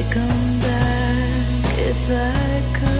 Come back if I could.